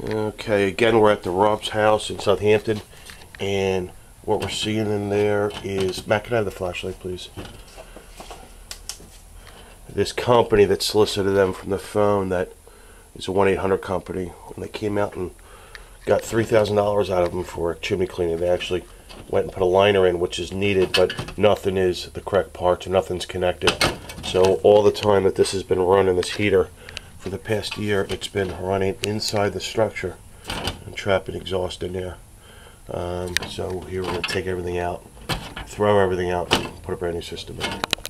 Okay, again, we're at the Rob's house in Southampton, and what we're seeing in there is, Matt, can I have the flashlight, please? This company that solicited them from the phone that is a 1-800 company, when they came out and got $3,000 out of them for chimney cleaning, they actually went and put a liner in, which is needed, but nothing is the correct parts or nothing's connected. So all the time that this has been running, this heater, for the past year, it's been running inside the structure and trapping exhaust in there. Um, so here we're gonna take everything out, throw everything out, and put a brand new system in.